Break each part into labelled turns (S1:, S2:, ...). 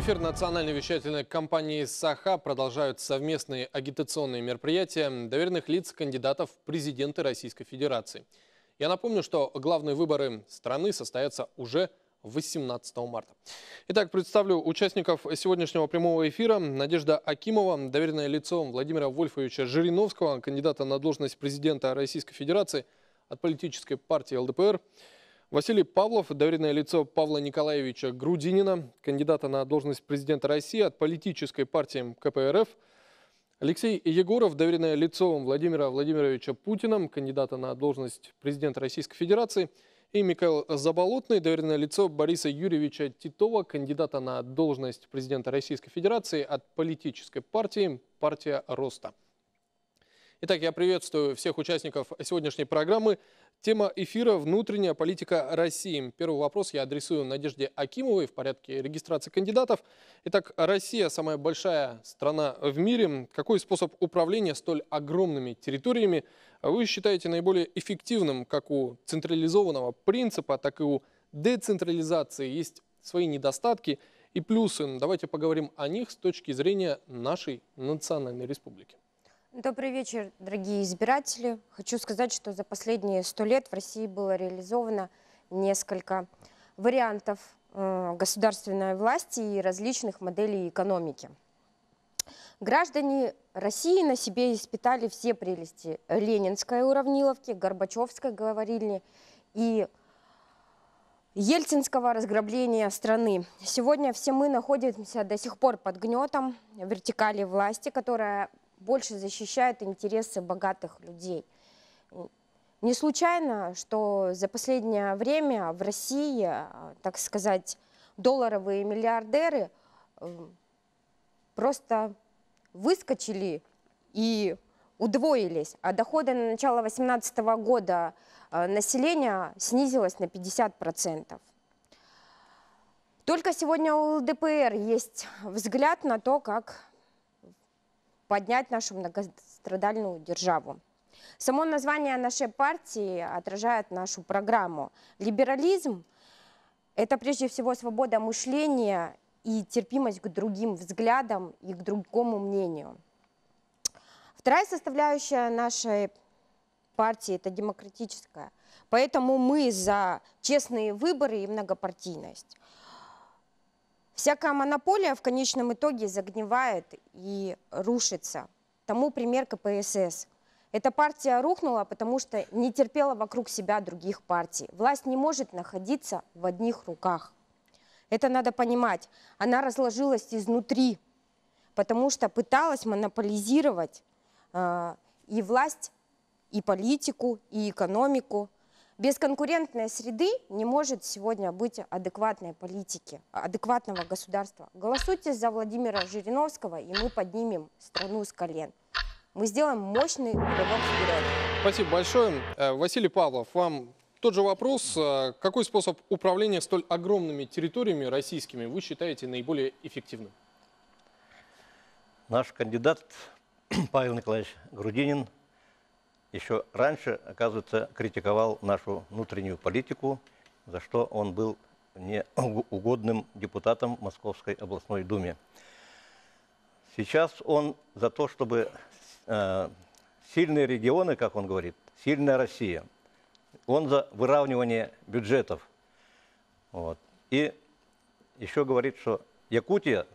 S1: Эфир национальной вещательной компании «Саха» продолжают совместные агитационные мероприятия доверенных лиц кандидатов в президенты Российской Федерации. Я напомню, что главные выборы страны состоятся уже 18 марта. Итак, представлю участников сегодняшнего прямого эфира. Надежда Акимова, доверенное лицо Владимира Вольфовича Жириновского, кандидата на должность президента Российской Федерации от политической партии ЛДПР. Василий Павлов, доверенное лицо Павла Николаевича Грудинина, кандидата на должность президента России от политической партии КПРФ. Алексей Егоров, доверенное лицо Владимира Владимировича Путина, кандидата на должность президента Российской Федерации. И Михаил Заболотный, доверенное лицо Бориса Юрьевича Титова, кандидата на должность президента Российской Федерации от политической партии «Партия Роста». Итак, я приветствую всех участников сегодняшней программы. Тема эфира «Внутренняя политика России». Первый вопрос я адресую Надежде Акимовой в порядке регистрации кандидатов. Итак, Россия – самая большая страна в мире. Какой способ управления столь огромными территориями вы считаете наиболее эффективным как у централизованного принципа, так и у децентрализации? Есть свои недостатки и плюсы. Давайте поговорим о них с точки зрения нашей национальной республики.
S2: Добрый вечер, дорогие избиратели. Хочу сказать, что за последние сто лет в России было реализовано несколько вариантов э, государственной власти и различных моделей экономики. Граждане России на себе испытали все прелести ленинской уравниловки, горбачевской говорили и ельцинского разграбления страны. Сегодня все мы находимся до сих пор под гнетом вертикали власти, которая больше защищает интересы богатых людей. Не случайно, что за последнее время в России, а, так сказать, долларовые миллиардеры э, просто выскочили и удвоились, а доходы на начало 2018 года э, населения снизилось на 50%. Только сегодня у ЛДПР есть взгляд на то, как поднять нашу многострадальную державу. Само название нашей партии отражает нашу программу. Либерализм – это прежде всего свобода мышления и терпимость к другим взглядам и к другому мнению. Вторая составляющая нашей партии – это демократическая. Поэтому мы за честные выборы и многопартийность. Всякая монополия в конечном итоге загнивает и рушится. Тому пример КПСС. Эта партия рухнула, потому что не терпела вокруг себя других партий. Власть не может находиться в одних руках. Это надо понимать. Она разложилась изнутри, потому что пыталась монополизировать э, и власть, и политику, и экономику. Без конкурентной среды не может сегодня быть адекватной политики, адекватного государства. Голосуйте за Владимира Жириновского, и мы поднимем страну с колен. Мы сделаем мощный рывок вперед.
S1: Спасибо большое. Э, Василий Павлов, вам тот же вопрос. Э, какой способ управления столь огромными территориями российскими вы считаете наиболее эффективным?
S3: Наш кандидат Павел Николаевич Грудинин – еще раньше, оказывается, критиковал нашу внутреннюю политику, за что он был неугодным депутатом Московской областной думе. Сейчас он за то, чтобы э, сильные регионы, как он говорит, сильная Россия. Он за выравнивание бюджетов. Вот. И еще говорит, что Якутия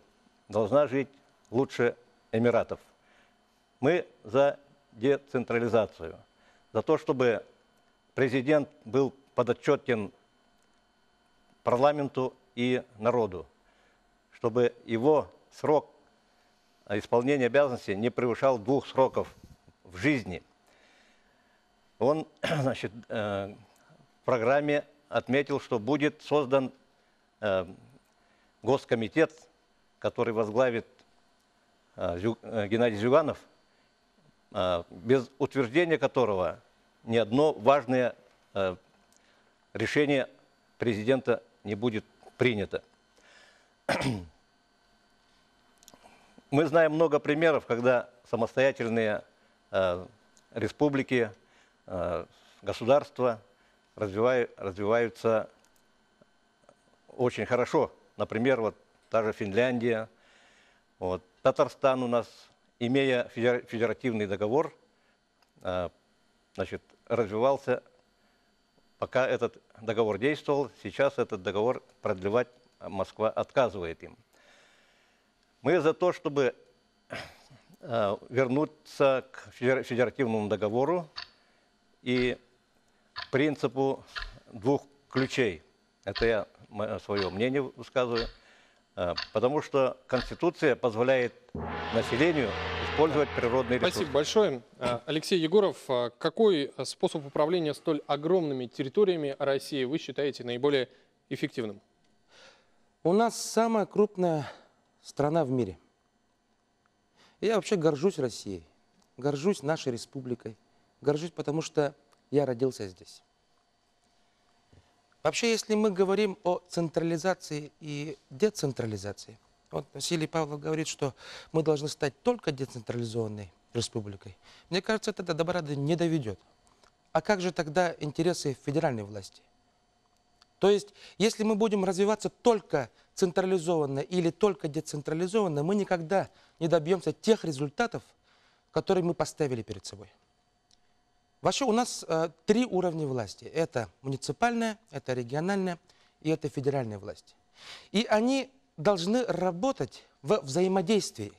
S3: должна жить лучше Эмиратов. Мы за децентрализацию, за то, чтобы президент был подотчетен парламенту и народу, чтобы его срок исполнения обязанностей не превышал двух сроков в жизни. Он значит, э, в программе отметил, что будет создан э, госкомитет, который возглавит э, Геннадий Зюганов – без утверждения которого ни одно важное а, решение президента не будет принято. Мы знаем много примеров, когда самостоятельные а, республики, государства развиваются очень хорошо. Например, вот та же Финляндия. Вот. Татарстан у нас, имея федер- федеративный договор, э, значит, развивался, пока этот договор действовал. Сейчас этот договор продлевать Москва отказывает им. Мы за то, чтобы э, вернуться к федер- федеративному договору и принципу двух ключей. Это я свое мнение высказываю. Э, Потому что Конституция позволяет населению использовать природные ресурсы.
S1: Спасибо большое. А, Алексей Егоров, а, какой способ управления столь огромными территориями России вы считаете наиболее эффективным?
S4: У нас самая крупная страна в мире. Я вообще горжусь Россией, горжусь нашей республикой, горжусь, потому что я родился здесь. Вообще, если мы говорим о централизации и децентрализации, вот Василий Павлов говорит, что мы должны стать только децентрализованной республикой. Мне кажется, это до добра не доведет. А как же тогда интересы федеральной власти? То есть, если мы будем развиваться только централизованно или только децентрализованно, мы никогда не добьемся тех результатов, которые мы поставили перед собой. Вообще у нас э, три уровня власти. Это муниципальная, это региональная и это федеральная власть. И они должны работать в взаимодействии.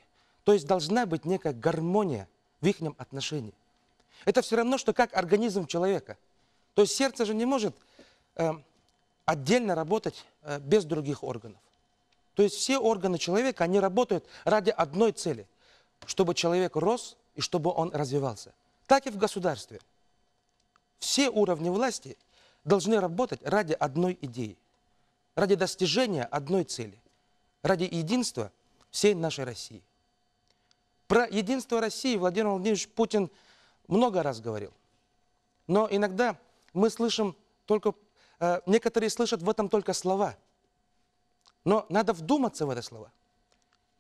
S4: То есть должна быть некая гармония в их отношении. Это все равно, что как организм человека. То есть сердце же не может э, отдельно работать э, без других органов. То есть все органы человека, они работают ради одной цели, чтобы человек рос и чтобы он развивался. Так и в государстве. Все уровни власти должны работать ради одной идеи, ради достижения одной цели, ради единства всей нашей России. Про единство России Владимир Владимирович Путин много раз говорил. Но иногда мы слышим только, э, некоторые слышат в этом только слова. Но надо вдуматься в это слова.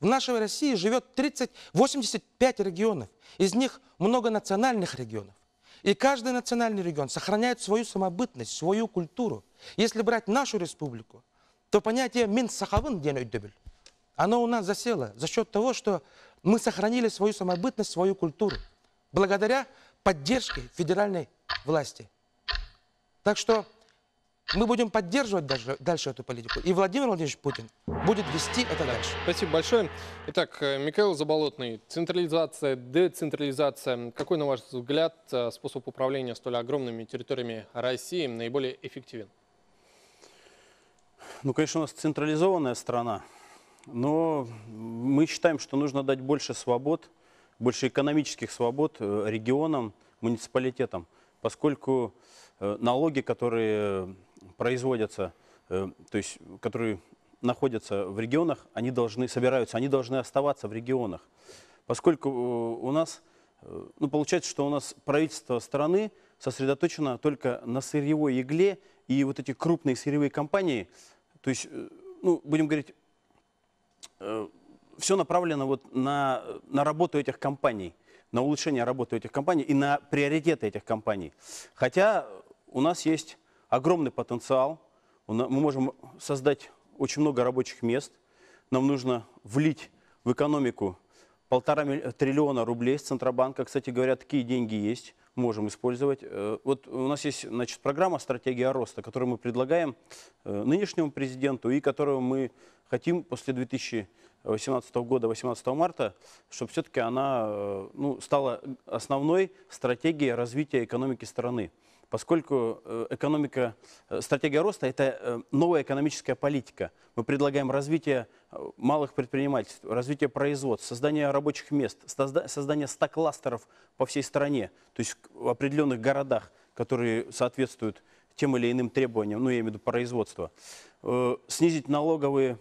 S4: В нашей России живет 30, 85 регионов. Из них много национальных регионов. И каждый национальный регион сохраняет свою самобытность, свою культуру. Если брать нашу республику, то понятие «мин сахавын ден өйдөбіл», оно у нас засело за счет того, что мы сохранили свою самобытность, свою культуру, благодаря поддержке федеральной власти. Так что мы будем поддерживать дальше, дальше эту политику. И Владимир Владимирович Путин будет вести это дальше.
S1: Спасибо большое. Итак, э, Михаил Заболотный, централизация, децентрализация. Какой, на ваш взгляд, э, способ управления столь огромными территориями России наиболее эффективен?
S5: Ну, конечно, у нас централизованная страна, но мы считаем, что нужно дать больше свобод, больше экономических свобод э, регионам, муниципалитетам, поскольку э, налоги, которые производятся, э, то есть которые находятся в регионах, они должны собираются, они должны оставаться в регионах. Поскольку у нас, ну, получается, что у нас правительство страны сосредоточено только на сырьевой игле, и вот эти крупные сырьевые компании, то есть, ну, будем говорить, все направлено вот на, на работу этих компаний, на улучшение работы этих компаний и на приоритеты этих компаний. Хотя у нас есть огромный потенциал, мы можем создать очень много рабочих мест, нам нужно влить в экономику полтора триллиона рублей с Центробанка. Кстати говоря, такие деньги есть, можем использовать. Вот у нас есть значит, программа «Стратегия роста», которую мы предлагаем нынешнему президенту и которую мы хотим после 2018 года, 18 марта, чтобы все-таки она ну, стала основной стратегией развития экономики страны. Поскольку экономика, стратегия роста – это новая экономическая политика. Мы предлагаем развитие малых предпринимательств, развитие производств, создание рабочих мест, создание 100 кластеров по всей стране, то есть в определенных городах, которые соответствуют тем или иным требованиям, ну я имею в виду производство, снизить налоговые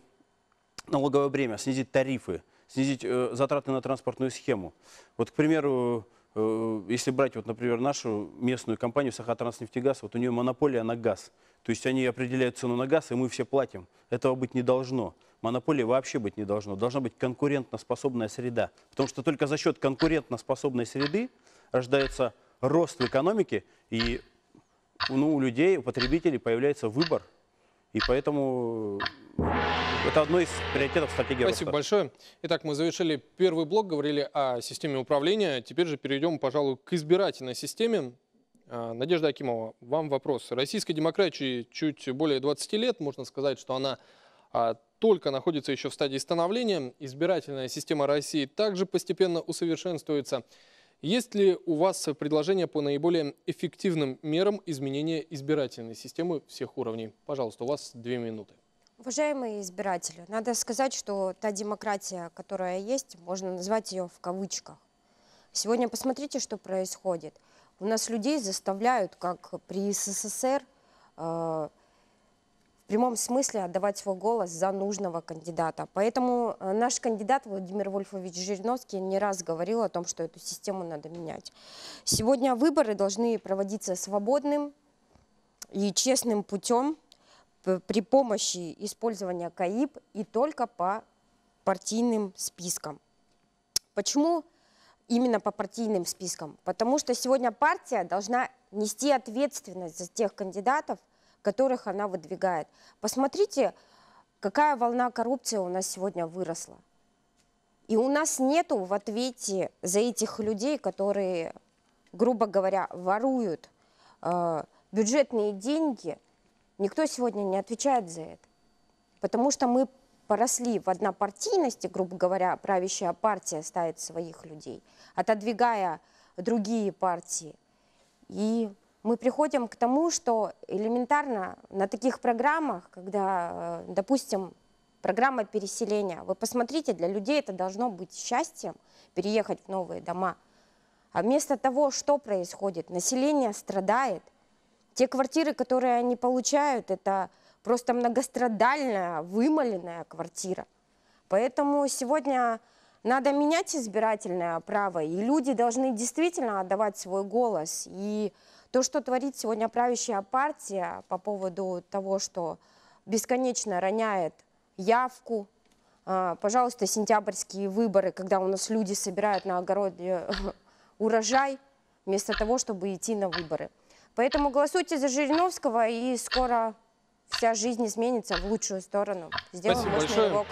S5: налоговое бремя, снизить тарифы, снизить э, затраты на транспортную схему. Вот, к примеру, э, если брать, вот, например, нашу местную компанию Сахатранснефтегаз, вот у нее монополия на газ. То есть они определяют цену на газ, и мы все платим. Этого быть не должно. Монополии вообще быть не должно. Должна быть конкурентоспособная среда. Потому что только за счет конкурентоспособной среды рождается рост в экономике, и ну, у людей, у потребителей появляется выбор. И поэтому Это одно из приоритетов стратегии
S1: Спасибо
S5: роста.
S1: большое. Итак, мы завершили первый блок, говорили о системе управления. Теперь же перейдем, пожалуй, к избирательной системе. А, Надежда Акимова, вам вопрос. Российской демократии чуть более 20 лет. Можно сказать, что она а, только находится еще в стадии становления. Избирательная система России также постепенно усовершенствуется. Есть ли у вас предложения по наиболее эффективным мерам изменения избирательной системы всех уровней? Пожалуйста, у вас две минуты.
S2: Уважаемые избиратели, надо сказать, что та демократия, которая есть, можно назвать ее в кавычках. Сегодня посмотрите, что происходит. У нас людей заставляют, как при СССР, э, в прямом смысле отдавать свой голос за нужного кандидата. Поэтому э, наш кандидат Владимир Вольфович Жириновский не раз говорил о том, что эту систему надо менять. Сегодня выборы должны проводиться свободным и честным путем при помощи использования КАИП и только по партийным спискам. Почему именно по партийным спискам? Потому что сегодня партия должна нести ответственность за тех кандидатов, которых она выдвигает. Посмотрите, какая волна коррупции у нас сегодня выросла. И у нас нету в ответе за этих людей, которые, грубо говоря, воруют э, бюджетные деньги, никто сегодня не отвечает за это. Потому что мы поросли в однопартийности, грубо говоря, правящая партия ставит своих людей, отодвигая другие партии. И мы приходим к тому, что элементарно на таких программах, когда, э, допустим, программа переселения, вы посмотрите, для людей это должно быть счастьем переехать в новые дома. А вместо того, что происходит? Население страдает. Те квартиры, которые они получают, это просто многострадальная, вымоленная квартира. Поэтому сегодня надо менять избирательное право, и люди должны действительно отдавать свой голос. И то, что творит сегодня правящая партия по поводу того, что бесконечно роняет явку, а, пожалуйста, сентябрьские выборы, когда у нас люди собирают на огороде урожай, вместо того, чтобы идти на выборы. Поэтому голосуйте за Жириновского, и скоро вся жизнь изменится в лучшую сторону. Сделаем
S1: Спасибо
S2: мощный
S1: большое.
S2: рывок.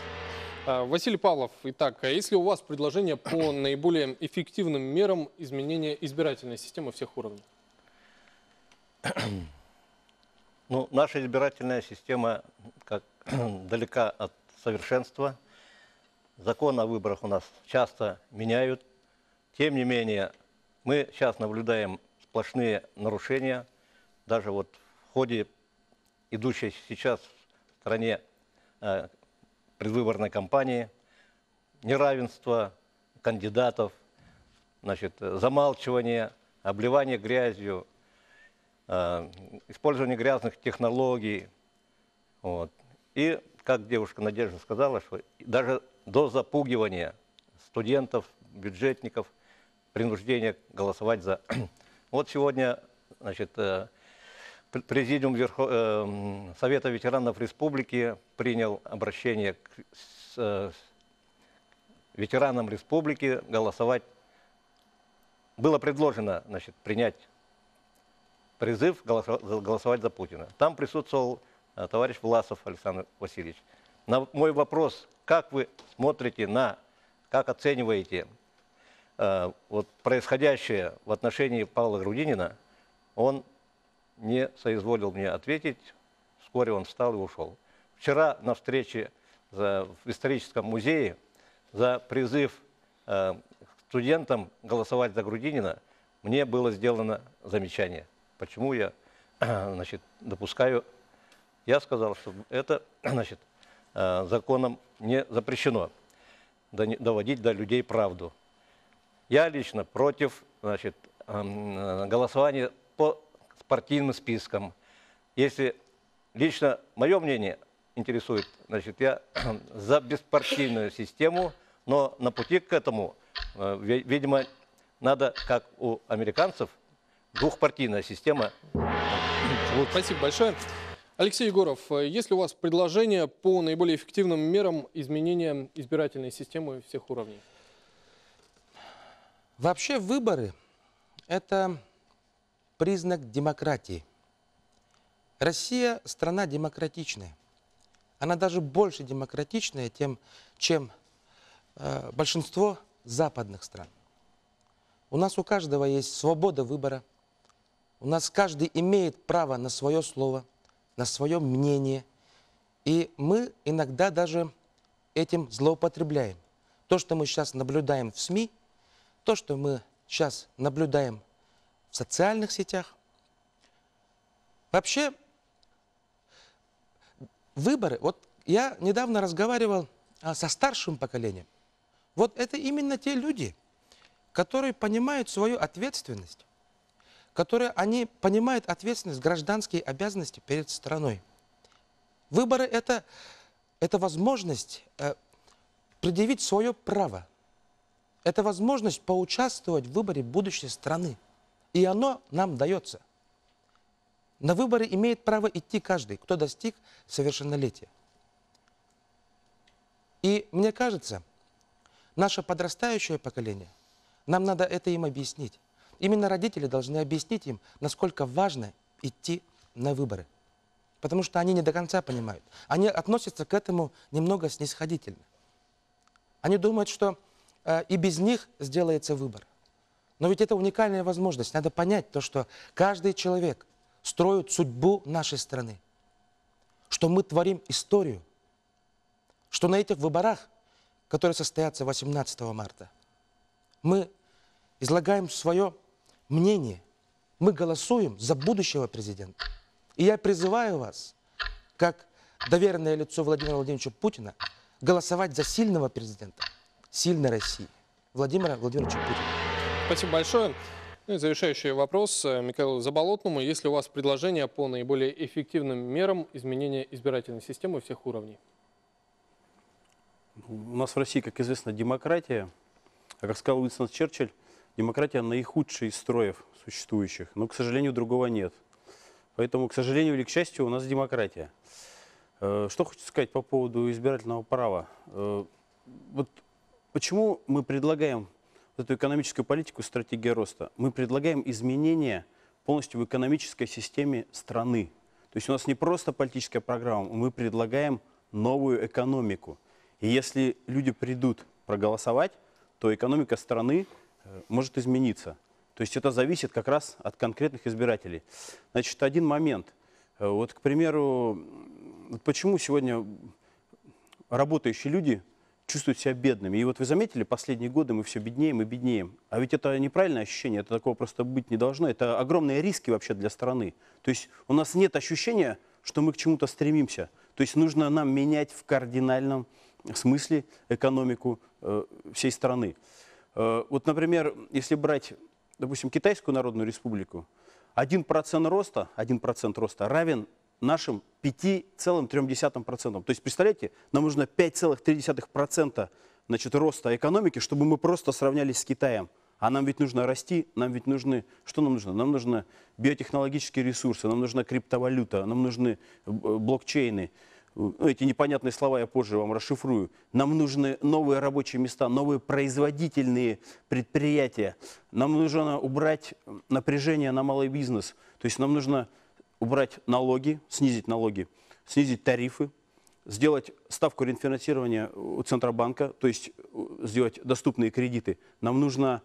S1: А, Василий Павлов, итак, а есть ли у вас предложение по наиболее эффективным мерам изменения избирательной системы всех уровней?
S3: Ну, наша избирательная система как, далека от совершенства. Закон о выборах у нас часто меняют. Тем не менее, мы сейчас наблюдаем сплошные нарушения. Даже вот в ходе идущей сейчас в стране э, предвыборной кампании неравенство кандидатов, значит, замалчивание, обливание грязью, э, использование грязных технологий. Вот. И, как девушка Надежда сказала, что даже до запугивания студентов, бюджетников, принуждения голосовать за. Вот сегодня значит, э, пр- Президиум Верхо- э, Совета ветеранов Республики принял обращение к с, э, ветеранам Республики голосовать. Было предложено значит, принять призыв голосовать за Путина. Там присутствовал товарищ Власов Александр Васильевич. На мой вопрос, как вы смотрите на, как оцениваете вот происходящее в отношении Павла Грудинина, он не соизволил мне ответить. Вскоре он встал и ушел. Вчера на встрече за- в историческом музее за призыв э, студентам голосовать за Грудинина мне было сделано замечание. Почему я значит, допускаю? Я сказал, что это значит, э, законом не запрещено доводить до людей правду. Я лично против значит, эм, э, голосования по партийным спискам. Если лично мое мнение интересует, значит, я за беспартийную систему, но на пути к этому, э, ви- видимо, надо, как у американцев, двухпартийная система.
S1: Спасибо большое. Алексей Егоров, э, есть ли у вас предложение по наиболее эффективным мерам изменения избирательной системы всех уровней?
S4: Вообще выборы – это признак демократии. Россия – страна демократичная. она даже больше демократичная, тем, чем э, большинство западных стран. У нас у каждого есть свобода выбора. У нас каждый имеет право на свое слово, на свое мнение. И мы иногда даже этим злоупотребляем. То, что мы сейчас наблюдаем в СМИ, то, что мы сейчас наблюдаем в социальных сетях. Вообще, выборы, вот я недавно разговаривал а, со старшим поколением. Вот это именно те люди, которые понимают свою ответственность, которые они понимают ответственность, гражданские обязанности перед страной. Выборы это, это возможность э, предъявить свое право. Это возможность поучаствовать в выборе будущей страны. И оно нам дается. На выборы имеет право идти каждый, кто достиг совершеннолетия. И мне кажется, наше подрастающее поколение, нам надо это им объяснить. Именно родители должны объяснить им, насколько важно идти на выборы. Потому что они не до конца понимают. Они относятся к этому немного снисходительно. Они думают, что и без них сделается выбор. Но ведь это уникальная возможность. Надо понять то, что каждый человек строит судьбу нашей страны. Что мы творим историю. Что на этих выборах, которые состоятся 18 марта, мы излагаем свое мнение. Мы голосуем за будущего президента. И я призываю вас, как доверенное лицо Владимира Владимировича Путина, голосовать за сильного президента, сильной России, Владимира Владимировича Путина.
S1: Спасибо большое. Ну и завершающий вопрос э, Михаилу Заболотному. Есть ли у вас предложение по наиболее эффективным мерам изменения избирательной системы всех уровней?
S5: У нас в России, как известно, демократия. А как сказал Уинстон Черчилль, демократия наихудший из строев существующих. Но, к сожалению, другого нет. Поэтому, к сожалению или к счастью, у нас демократия. Э, что хочу сказать по поводу избирательного права. Э, вот почему мы предлагаем эту экономическую политику, стратегию роста? Мы предлагаем изменения полностью в экономической системе страны. То есть у нас не просто политическая программа, мы предлагаем новую экономику. И если люди придут проголосовать, то экономика страны э, может измениться. То есть это зависит как раз от конкретных избирателей. Значит, один момент. Вот, к примеру, почему сегодня работающие люди чувствуют себя бедными. И вот вы заметили, последние годы мы все беднеем и беднеем. А ведь это неправильное ощущение, это такого просто быть не должно. Это огромные риски вообще для страны. То есть у нас нет ощущения, что мы к чему-то стремимся. То есть нужно нам менять в кардинальном смысле экономику э, всей страны. Э, вот, например, если брать, допустим, Китайскую Народную Республику, 1% роста, 1% роста равен нашим 5,3%. То есть, представляете, нам нужно 5,3% значит, роста экономики, чтобы мы просто сравнялись с Китаем. А нам ведь нужно расти, нам ведь нужны... Что нам нужно? Нам нужны биотехнологические ресурсы, нам нужна криптовалюта, нам нужны э, блокчейны. Ну, эти непонятные слова я позже вам расшифрую. Нам нужны новые рабочие места, новые производительные предприятия. Нам нужно убрать напряжение на малый бизнес. То есть нам нужно убрать налоги, снизить налоги, снизить тарифы, сделать ставку рефинансирования у Центробанка, то есть э, сделать доступные кредиты. Нам нужно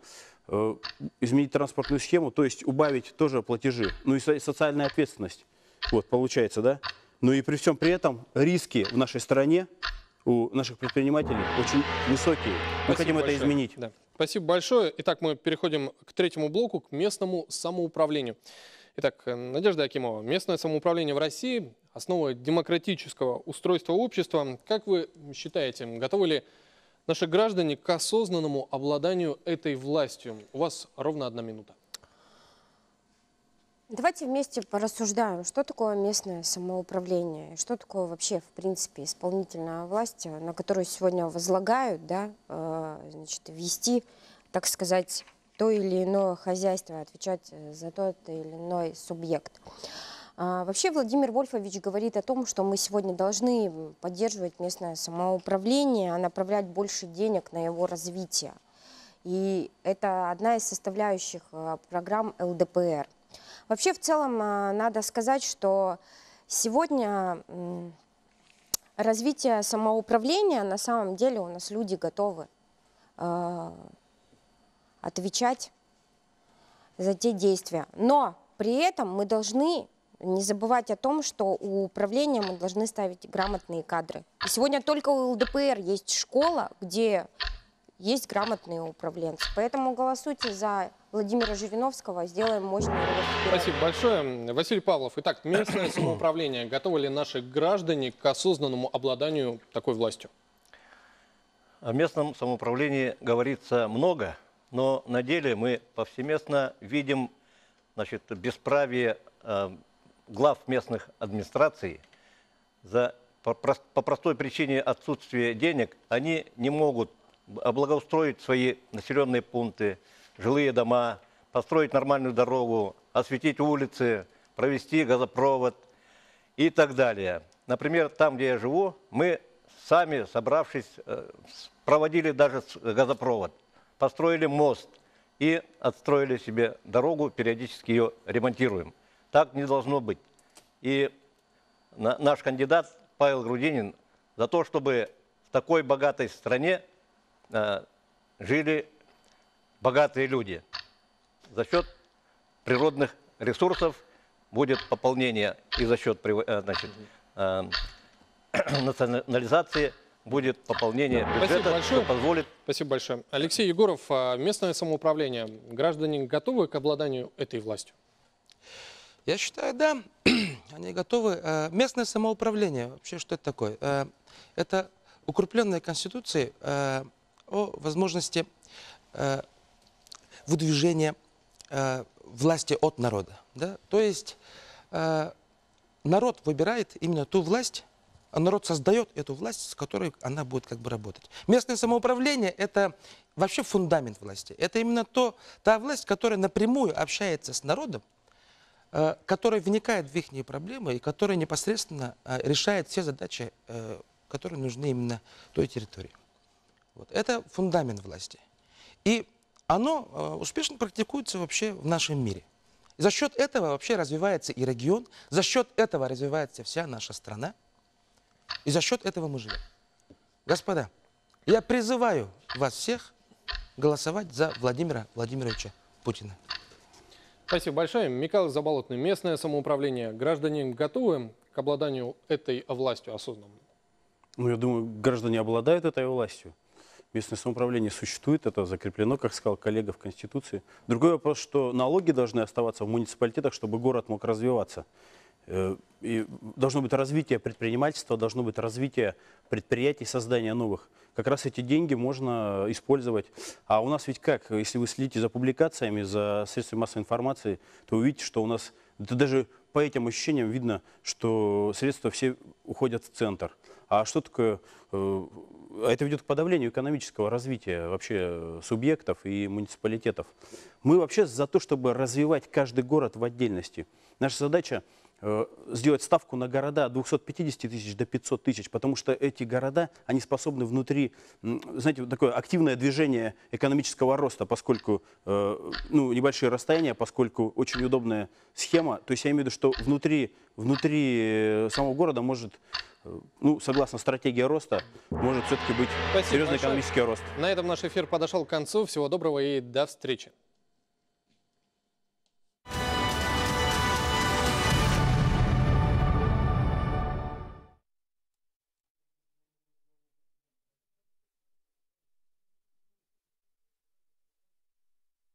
S5: э, изменить транспортную схему, то есть убавить тоже платежи. Ну и социальная ответственность. Вот, получается, да? Но и при всем при этом риски в нашей стране у наших предпринимателей очень высокие. Мы
S1: Спасибо
S5: хотим
S1: большое.
S5: это изменить.
S1: Да. Спасибо большое. Итак, мы переходим к третьему блоку, к местному самоуправлению. Итак, Надежда Акимова, местное самоуправление в России – основа демократического устройства общества. Как вы считаете, готовы ли наши граждане к осознанному обладанию этой властью? У вас ровно одна минута.
S2: Давайте вместе порассуждаем, что такое местное самоуправление, что такое вообще, в принципе, исполнительная власть, на которую сегодня возлагают, да, э, значит, вести, так сказать, то или иное хозяйство, отвечать э, за тот или иной субъект. А, вообще Владимир Вольфович говорит о том, что мы сегодня должны поддерживать местное самоуправление, а направлять больше денег на его развитие. И это одна из составляющих э, программ ЛДПР. Вообще в целом э, надо сказать, что сегодня развития самоуправления, на самом деле у нас люди готовы отвечать за те действия. Но при этом мы должны не забывать о том, что у управления мы должны ставить грамотные кадры. И сегодня только у ЛДПР есть школа, где есть грамотные управленцы. Поэтому голосуйте за Владимира Жириновского, сделаем мощный.
S1: Спасибо большое. Василий Павлов. Итак, местное самоуправление. Готовы ли наши граждане к осознанному обладанию такой властью?
S3: О местном самоуправлении говорится много, но на деле мы повсеместно видим значит, бесправие э, глав местных администраций. За, по, по простой причине отсутствия денег они не могут облагоустроить свои населенные пункты, жилые дома, построить нормальную дорогу, осветить улицы, провести газопровод и так далее. Например, там, где я живу, мы сами, собравшись, э, проводили даже с- газопровод, построили мост и отстроили себе дорогу, периодически ее ремонтируем. Так не должно быть. И на- наш кандидат Павел Грудинин за то, чтобы в такой богатой стране э, жили богатые люди. За счет природных ресурсов будет пополнение и за счет э, значит, э, национализации будет пополнение
S1: Спасибо
S3: бюджета,
S1: большое.
S3: что позволит
S1: Спасибо большое. Алексей Егоров, а местное самоуправление. Граждане готовы к обладанию этой властью?
S4: Я считаю, да, они готовы. Э, Местное самоуправление, вообще что это такое? Э, Это укрепленная Конституцией о возможности выдвижения власти от народа. Да? То есть народ выбирает именно ту власть, а народ создает эту власть, с которой она будет как бы работать. Местное самоуправление – это вообще фундамент власти. Это именно то, та власть, которая напрямую общается с народом, э, которая вникает в их проблемы и которая непосредственно э, решает все задачи, э, которые нужны именно той территории. Вот. Это фундамент власти. И оно успешно практикуется вообще в нашем мире. За счет этого вообще развивается и регион, за счет этого развивается вся наша страна, и за счет этого мы живем. Господа, я призываю вас всех голосовать за Владимира Владимировича Путина.
S1: Спасибо большое. Михаил Заболотный, местное самоуправление. Граждане готовы к обладанию этой властью осознанно?
S5: Ну, я думаю, граждане обладают этой властью. Местное самоуправление существует, это закреплено, как сказал коллега, в Конституции. Другой вопрос, что налоги должны оставаться в муниципалитетах, чтобы город мог развиваться. Э, И должно быть развитие предпринимательства, должно быть развитие предприятий, создание новых. Как раз эти деньги можно использовать. А у нас ведь как, если вы следите за публикациями, за средствами массовой информации, то увидите, что у нас, это даже по этим ощущениям видно, что средства все уходят в центр. А что такое? э, Это ведет к подавлению экономического развития вообще субъектов и муниципалитетов. Мы вообще за то, чтобы развивать каждый город в отдельности. Наша задача сделать ставку на города от 250 тысяч до 500 тысяч, потому что эти города, они способны внутри, знаете, такое активное движение экономического роста, поскольку э, ну, небольшие расстояния, поскольку очень удобная схема. То есть я имею в виду, что внутри, внутри э, самого города может, э, ну, согласно стратегии роста, может все-таки быть
S1: Спасибо
S5: серьезный
S1: большое.
S5: экономический рост.
S1: На этом наш эфир подошел к концу. Всего доброго и до встречи.